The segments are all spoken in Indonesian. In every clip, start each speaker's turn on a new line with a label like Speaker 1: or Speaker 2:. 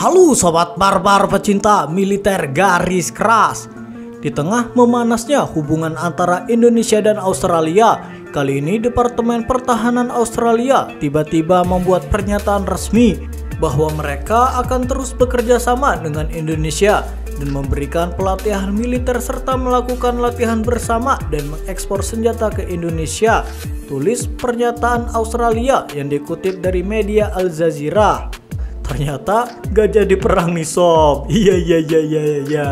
Speaker 1: Halo sobat barbar pecinta militer garis keras. Di tengah memanasnya hubungan antara Indonesia dan Australia, kali ini Departemen Pertahanan Australia tiba-tiba membuat pernyataan resmi bahwa mereka akan terus bekerja sama dengan Indonesia dan memberikan pelatihan militer serta melakukan latihan bersama dan mengekspor senjata ke Indonesia. Tulis pernyataan Australia yang dikutip dari media Al Jazeera. Ternyata gak jadi perang nih sob. Iya iya iya iya iya.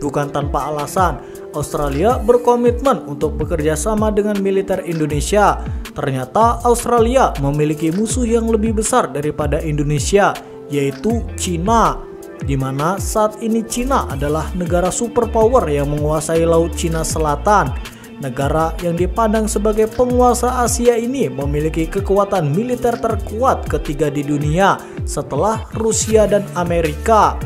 Speaker 1: Bukan tanpa alasan, Australia berkomitmen untuk bekerja sama dengan militer Indonesia. Ternyata Australia memiliki musuh yang lebih besar daripada Indonesia, yaitu Cina. Di mana saat ini Cina adalah negara superpower yang menguasai Laut Cina Selatan. Negara yang dipandang sebagai penguasa Asia ini memiliki kekuatan militer terkuat ketiga di dunia setelah Rusia dan Amerika.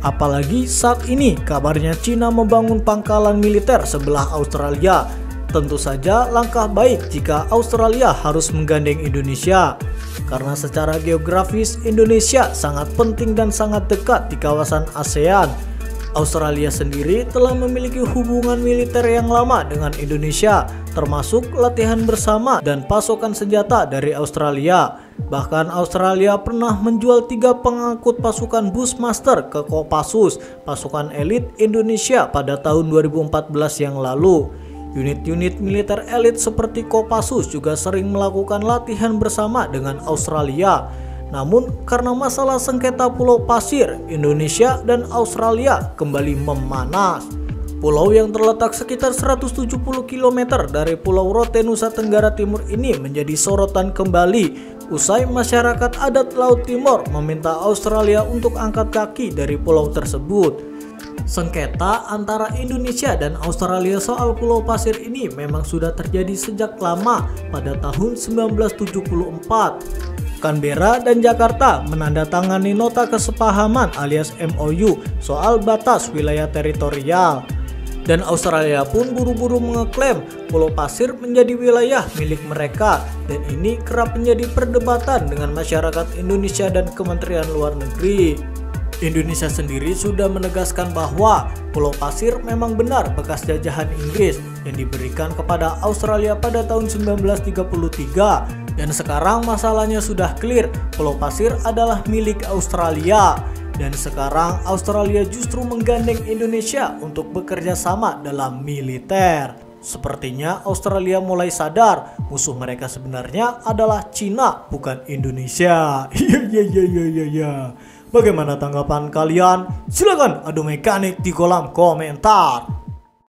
Speaker 1: Apalagi saat ini kabarnya Cina membangun pangkalan militer sebelah Australia. Tentu saja langkah baik jika Australia harus menggandeng Indonesia. Karena secara geografis Indonesia sangat penting dan sangat dekat di kawasan ASEAN. Australia sendiri telah memiliki hubungan militer yang lama dengan Indonesia, termasuk latihan bersama dan pasokan senjata dari Australia. Bahkan Australia pernah menjual tiga pengangkut pasukan Bushmaster ke Kopassus, pasukan elit Indonesia pada tahun 2014 yang lalu. Unit-unit militer elit seperti Kopassus juga sering melakukan latihan bersama dengan Australia. Namun karena masalah sengketa Pulau Pasir, Indonesia dan Australia kembali memanas. Pulau yang terletak sekitar 170 km dari Pulau Rote Nusa Tenggara Timur ini menjadi sorotan kembali usai masyarakat adat Laut Timur meminta Australia untuk angkat kaki dari pulau tersebut. Sengketa antara Indonesia dan Australia soal Pulau Pasir ini memang sudah terjadi sejak lama pada tahun 1974. Canberra dan Jakarta menandatangani nota kesepahaman alias MOU soal batas wilayah teritorial. Dan Australia pun buru-buru mengeklaim Pulau Pasir menjadi wilayah milik mereka dan ini kerap menjadi perdebatan dengan masyarakat Indonesia dan Kementerian Luar Negeri. Indonesia sendiri sudah menegaskan bahwa Pulau Pasir memang benar bekas jajahan Inggris yang diberikan kepada Australia pada tahun 1933 dan sekarang masalahnya sudah clear, Pulau Pasir adalah milik Australia. Dan sekarang Australia justru menggandeng Indonesia untuk bekerja sama dalam militer. Sepertinya Australia mulai sadar musuh mereka sebenarnya adalah Cina bukan Indonesia. Iya iya iya iya iya. Ya. Bagaimana tanggapan kalian? Silahkan adu mekanik di kolom komentar.